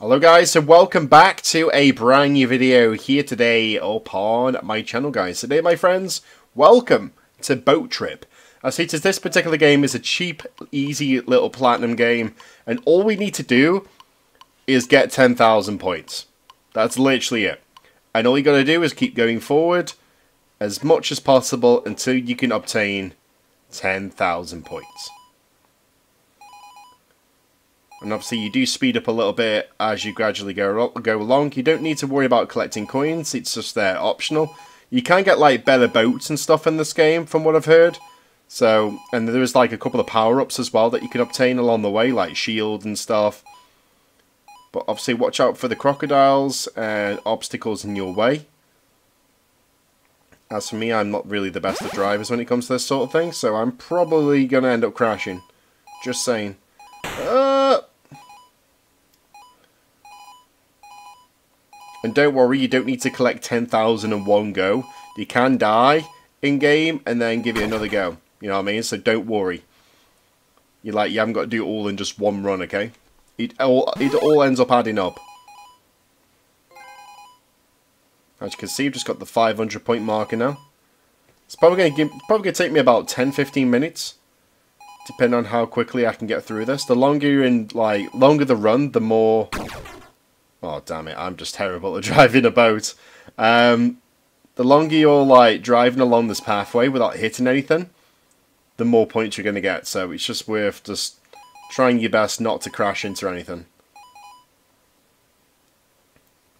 Hello guys and welcome back to a brand new video here today upon my channel guys. Today my friends, welcome to Boat Trip. I see to this particular game is a cheap, easy little platinum game and all we need to do is get 10,000 points. That's literally it. And all you gotta do is keep going forward as much as possible until you can obtain 10,000 points. And obviously you do speed up a little bit as you gradually go, go along. You don't need to worry about collecting coins, it's just there, optional. You can get like better boats and stuff in this game from what I've heard. So, and there is like a couple of power-ups as well that you can obtain along the way, like shield and stuff. But obviously watch out for the crocodiles and obstacles in your way. As for me, I'm not really the best of drivers when it comes to this sort of thing, so I'm probably going to end up crashing. Just saying. Uh, And don't worry, you don't need to collect 10,000 in one go. You can die in-game and then give it another go. You know what I mean? So don't worry. You like you haven't got to do it all in just one run, okay? It all it all ends up adding up. As you can see, I've just got the 500 point marker now. It's probably gonna give probably gonna take me about 10-15 minutes, depending on how quickly I can get through this. The longer you're in, like longer the run, the more Oh, damn it, I'm just terrible at driving a boat. Um, the longer you're, like, driving along this pathway without hitting anything, the more points you're going to get. So it's just worth just trying your best not to crash into anything.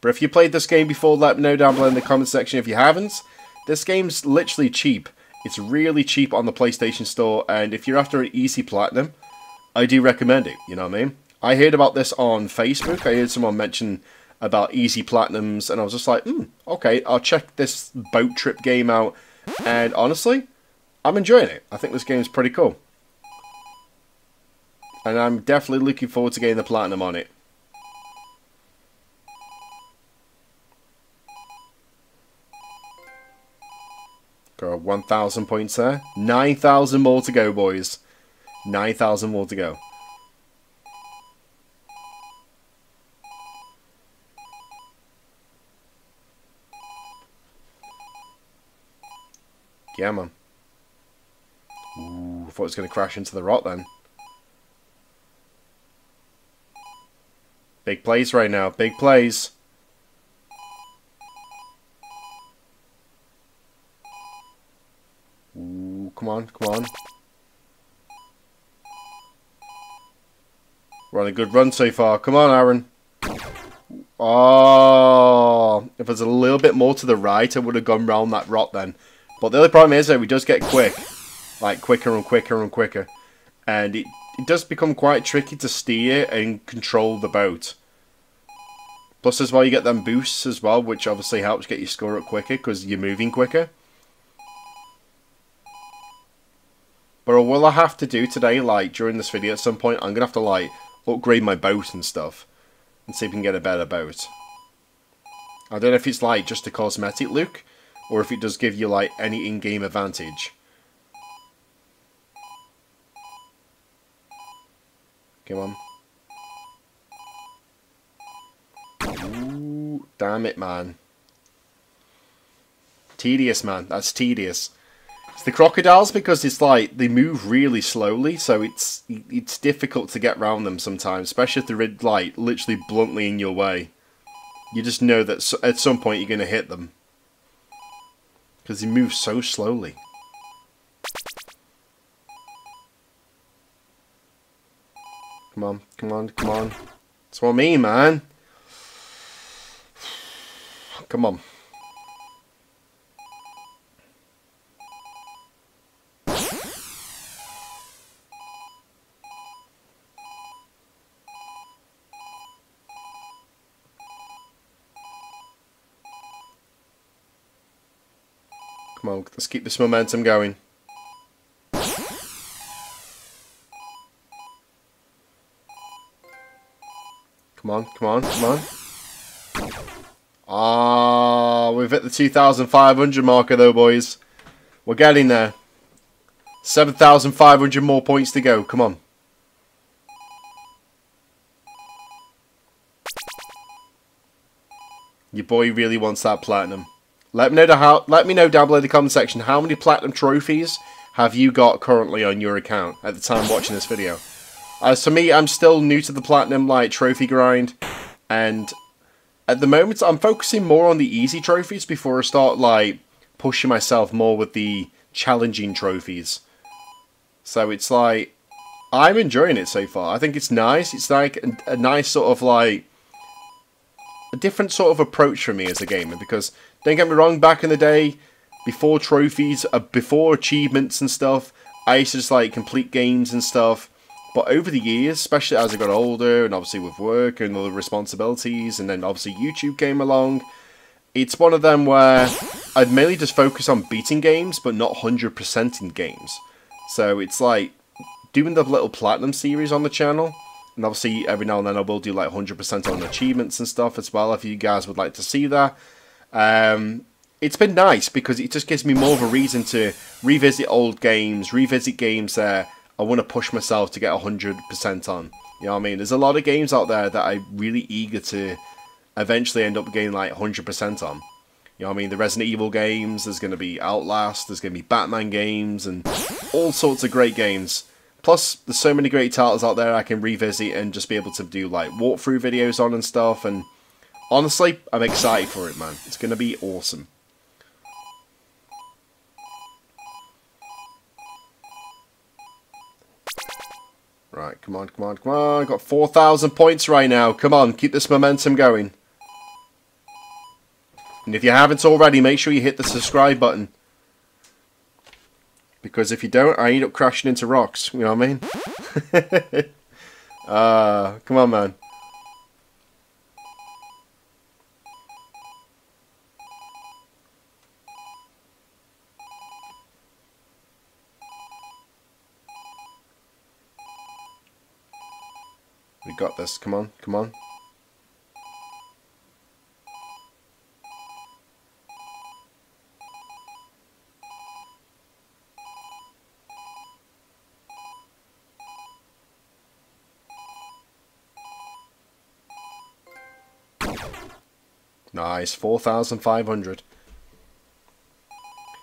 But if you played this game before, let me know down below in the comment section if you haven't. This game's literally cheap. It's really cheap on the PlayStation Store, and if you're after an easy platinum, I do recommend it, you know what I mean? I heard about this on Facebook. I heard someone mention about easy platinums, and I was just like, hmm, okay, I'll check this boat trip game out. And honestly, I'm enjoying it. I think this game is pretty cool. And I'm definitely looking forward to getting the platinum on it. Got 1,000 points there. 9,000 more to go, boys. 9,000 more to go. Yeah, man. Ooh, I thought it was going to crash into the rock then. Big plays right now. Big plays. Ooh, come on, come on. We're on a good run so far. Come on, Arron. Oh, if there's a little bit more to the right, I would have gone round that rot then. But the only problem is that we does get quick. Like, quicker and quicker and quicker. And it, it does become quite tricky to steer and control the boat. Plus, as well, you get them boosts as well, which obviously helps get your score up quicker because you're moving quicker. But what I have to do today, like, during this video at some point, I'm going to have to, like, upgrade my boat and stuff. And see if we can get a better boat. I don't know if it's, like, just a cosmetic look or if it does give you like any in-game advantage. Come on. Ooh, damn it, man. Tedious, man. That's tedious. It's the crocodiles because it's like they move really slowly, so it's it's difficult to get around them sometimes, especially if they're like literally bluntly in your way. You just know that at some point you're going to hit them. Because he moves so slowly. Come on, come on, come on. That's what I mean, man. Come on. Come on, let's keep this momentum going. Come on, come on, come on. Ah, we've hit the 2,500 marker though, boys. We're getting there. 7,500 more points to go. Come on. Your boy really wants that platinum. Let me know how. Let me know down below in the comment section how many platinum trophies have you got currently on your account at the time watching this video. As for me, I'm still new to the platinum like trophy grind, and at the moment I'm focusing more on the easy trophies before I start like pushing myself more with the challenging trophies. So it's like I'm enjoying it so far. I think it's nice. It's like a, a nice sort of like a different sort of approach for me as a gamer because don't get me wrong, back in the day, before trophies, uh, before achievements and stuff, I used to just like complete games and stuff. But over the years, especially as I got older and obviously with work and other responsibilities, and then obviously YouTube came along, it's one of them where I'd mainly just focus on beating games, but not 100% in games. So it's like doing the little platinum series on the channel and obviously, every now and then I will do like 100% on achievements and stuff as well, if you guys would like to see that. Um, it's been nice because it just gives me more of a reason to revisit old games, revisit games that I want to push myself to get 100% on. You know what I mean? There's a lot of games out there that I'm really eager to eventually end up getting like 100% on. You know what I mean? The Resident Evil games, there's going to be Outlast, there's going to be Batman games, and all sorts of great games. Plus, there's so many great titles out there I can revisit and just be able to do like walkthrough videos on and stuff. And honestly, I'm excited for it, man. It's going to be awesome. Right, come on, come on, come on. I Got 4,000 points right now. Come on, keep this momentum going. And if you haven't already, make sure you hit the subscribe button. Because if you don't, I end up crashing into rocks. You know what I mean? uh, come on, man. We got this. Come on, come on. Nice, 4,500.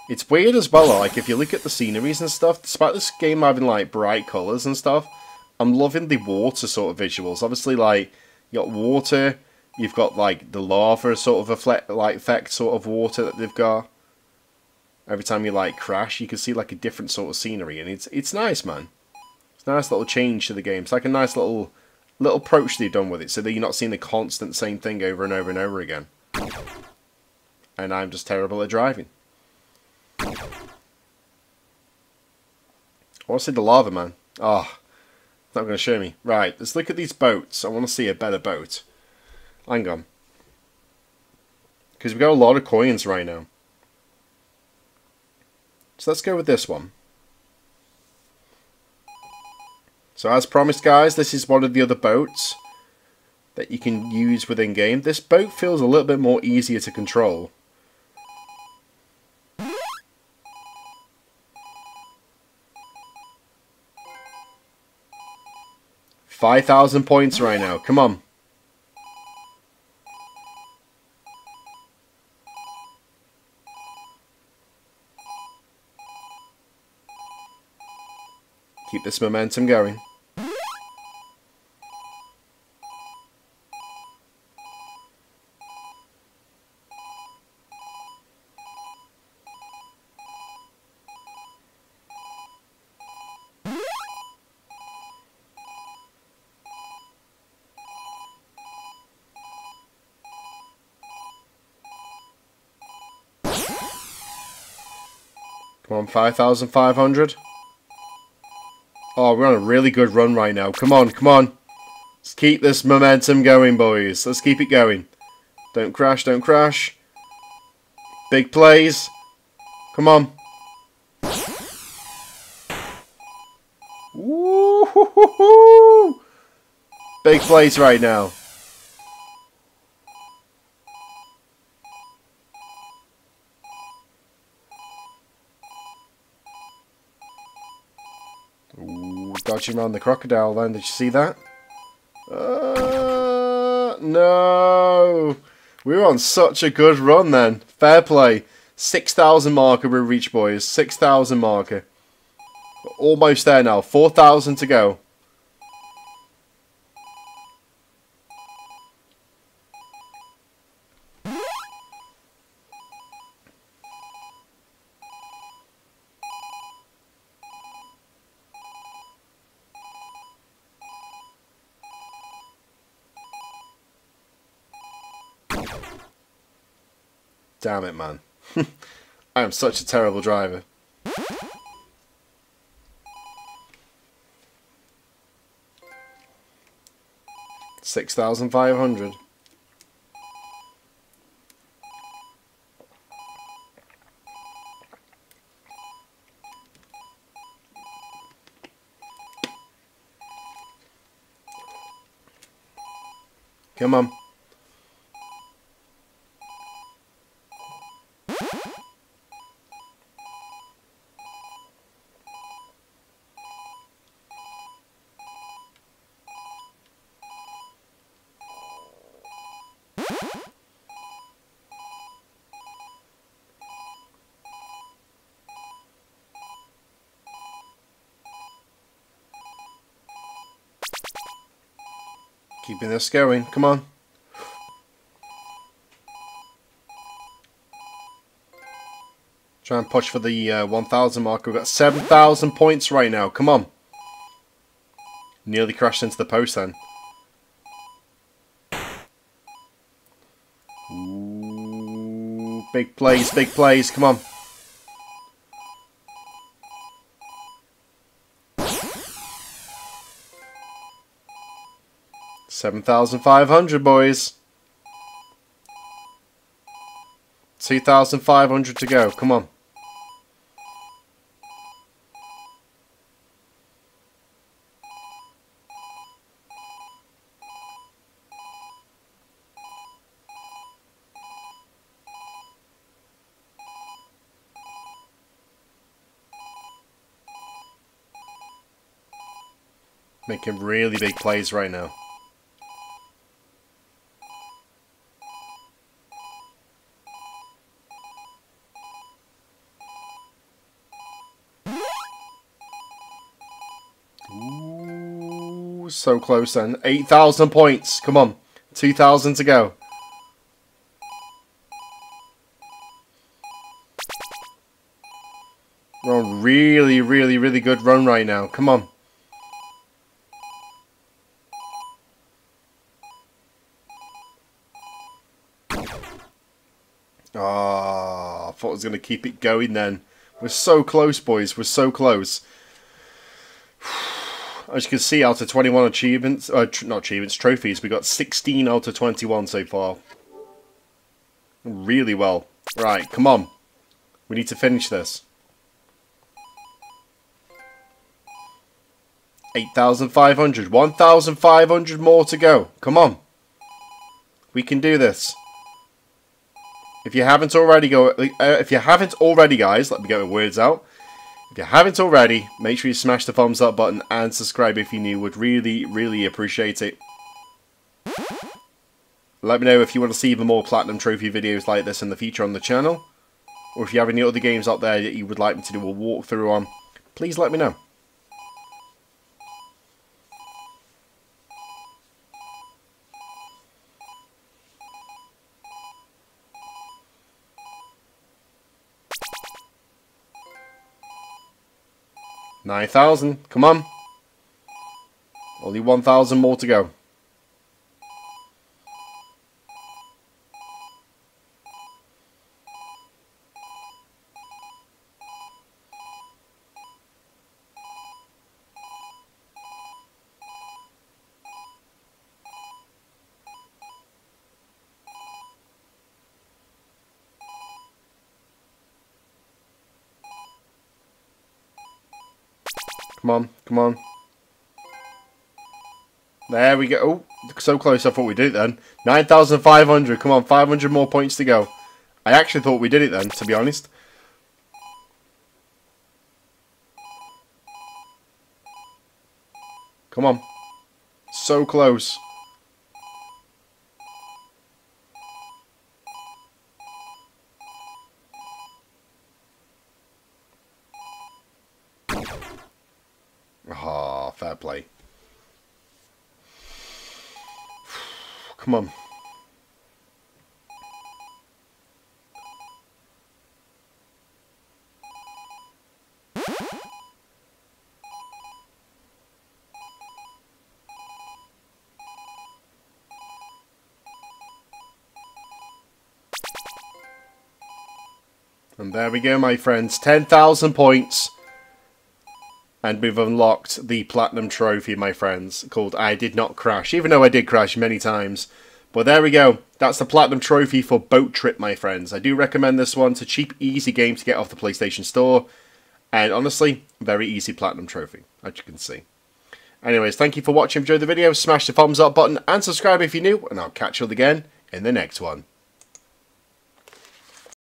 It's weird as well, like, if you look at the sceneries and stuff, despite this game having, like, bright colours and stuff, I'm loving the water sort of visuals. Obviously, like, you got water, you've got, like, the lava sort of effect, like, effect sort of water that they've got. Every time you, like, crash, you can see, like, a different sort of scenery, and it's it's nice, man. It's a nice little change to the game. It's like a nice little little approach they've done with it, so that you're not seeing the constant same thing over and over and over again. And I'm just terrible at driving. I want to see the lava, man. Oh, it's not going to show me. Right, let's look at these boats. I want to see a better boat. Hang on. Because we've got a lot of coins right now. So let's go with this one. So as promised, guys, this is one of the other boats that you can use within game. This boat feels a little bit more easier to control. Five thousand points right now. Come on. Keep this momentum going. Come on, 5,500. Oh, we're on a really good run right now. Come on, come on. Let's keep this momentum going, boys. Let's keep it going. Don't crash, don't crash. Big plays. Come on. Woo -hoo -hoo -hoo. Big plays right now. Around the crocodile then. Did you see that? Uh, no! We were on such a good run then. Fair play. 6,000 marker we reached, boys. 6,000 marker. almost there now. 4,000 to go. Damn it, man. I am such a terrible driver. Six thousand five hundred. Come on. Keeping this going. Come on. Try and push for the uh, 1,000 mark. We've got 7,000 points right now. Come on. Nearly crashed into the post then. Big plays, big plays. Come on. 7,500, boys. 2,500 to go. Come on. Making really big plays right now. so close then. 8,000 points. Come on. 2,000 to go. We're on really, really, really good run right now. Come on. Ah, I thought I was going to keep it going then. We're so close, boys. We're so close. As you can see, out of 21 achievements, uh, not achievements, trophies, we got 16 out of 21 so far. Really well. Right, come on. We need to finish this. 8,500. 1,500 more to go. Come on. We can do this. If you haven't already, go. Uh, if you haven't already, guys, let me get my words out. If you haven't already, make sure you smash the thumbs up button and subscribe if you're new. Would really, really appreciate it. Let me know if you want to see even more Platinum Trophy videos like this in the future on the channel. Or if you have any other games out there that you would like me to do a walkthrough on, please let me know. 9,000. Come on. Only 1,000 more to go. Come on, come on. There we go. Oh, so close I thought we did it then. 9,500. Come on, 500 more points to go. I actually thought we did it then, to be honest. Come on. So close. Play. Come on. And there we go, my friends. 10,000 points. And we've unlocked the Platinum Trophy, my friends, called I Did Not Crash. Even though I did crash many times. But there we go. That's the Platinum Trophy for Boat Trip, my friends. I do recommend this one. It's a cheap, easy game to get off the PlayStation Store. And honestly, very easy Platinum Trophy, as you can see. Anyways, thank you for watching. Enjoy the video, smash the thumbs up button and subscribe if you're new. And I'll catch you all again in the next one.